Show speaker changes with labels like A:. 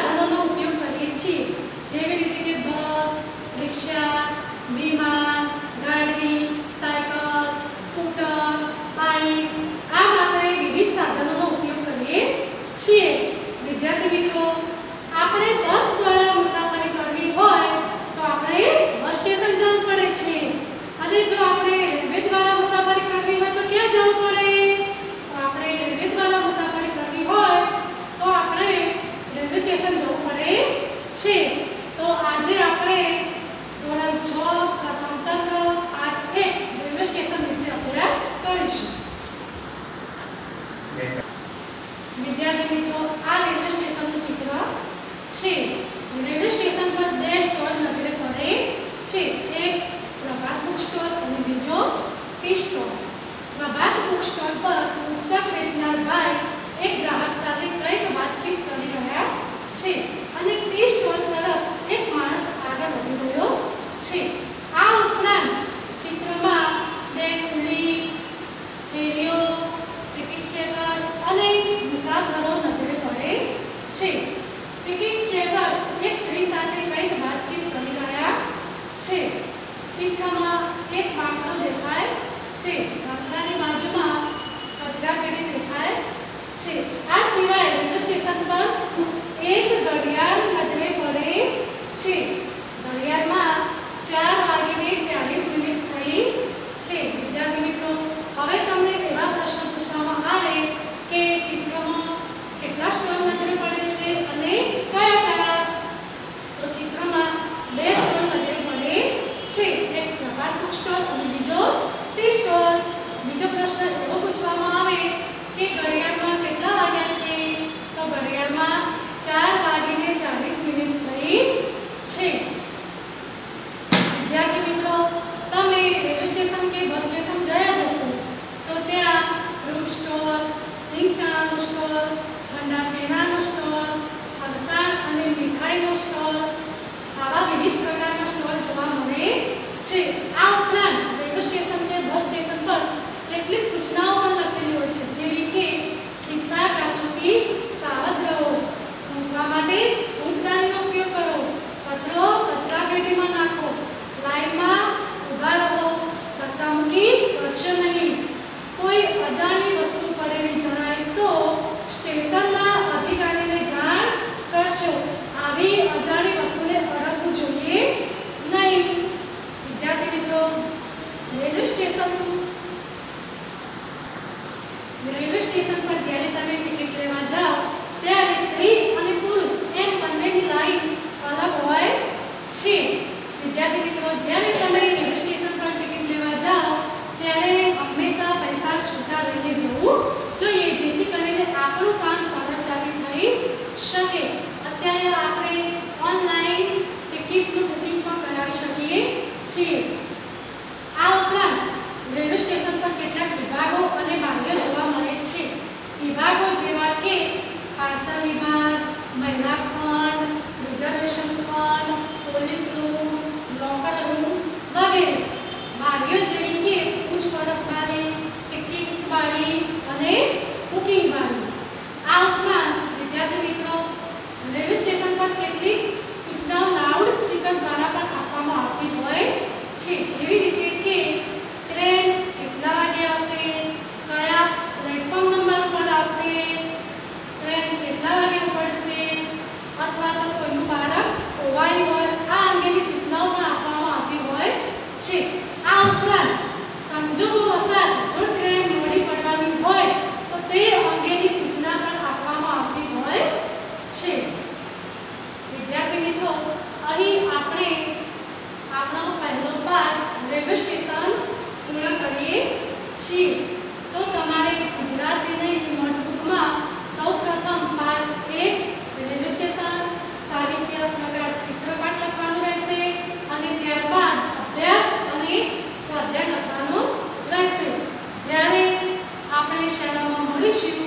A: સાધનોનો ઉપયોગ કરીએ છીએ. જેવી રીતે કે બસ, રિક્ષા, વિમાન, ગાડી, સાયકલ, સ્કૂટર, બાઇક, આમ આપણે વિવિધ સાધનોનો ઉપયોગ કરીએ છીએ. મિત્રો આ રેલવે સ્ટેશનનું ચિત્ર છે. ચણાનો સ્ટોલ ઠંડા પીણા સ્ટેશન પર જ્યારે તમે ટિકિટ લેવા જાઓ, ત્યારે સ્ત્રી અને પુરુષ એમ બંનેની લાઈન અલગ હોય છે. વિદ્યાર્થી મિત્રો, જ્યારે change. appreciate